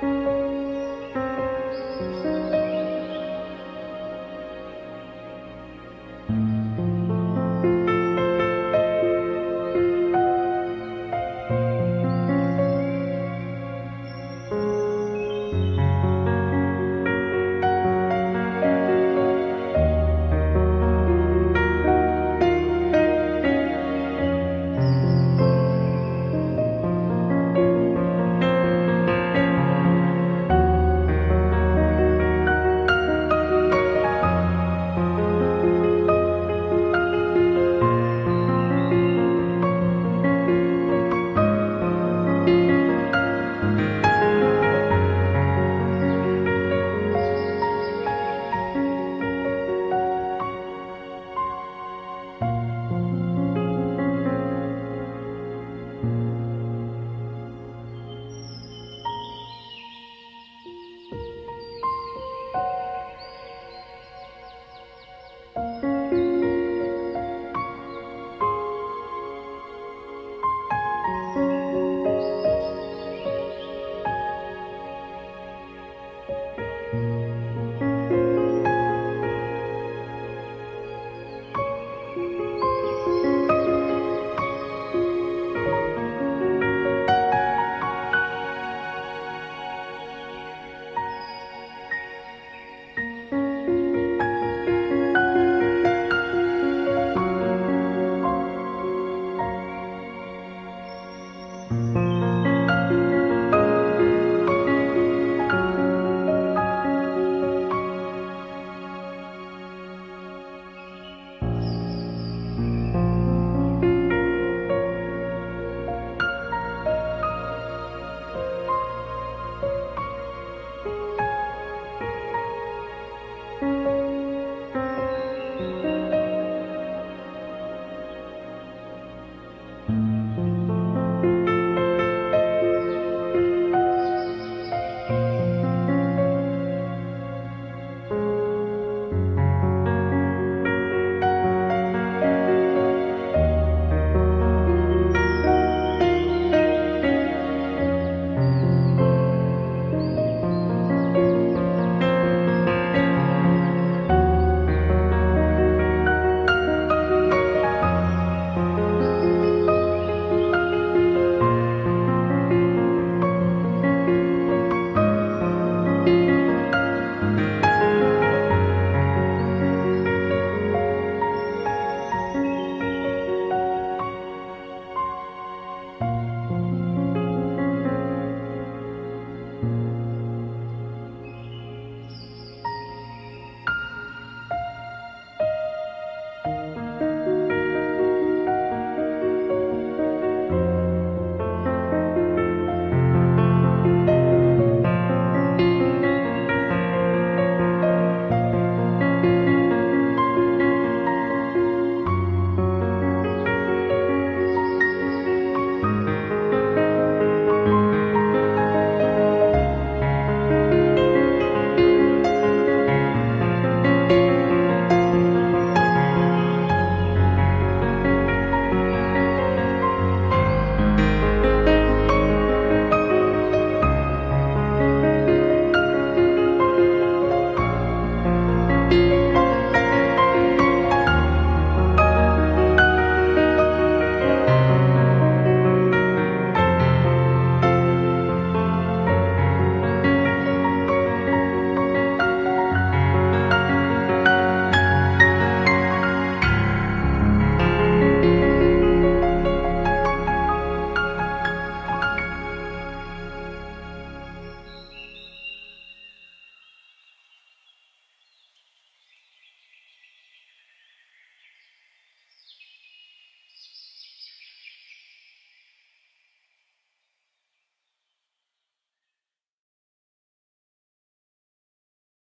Música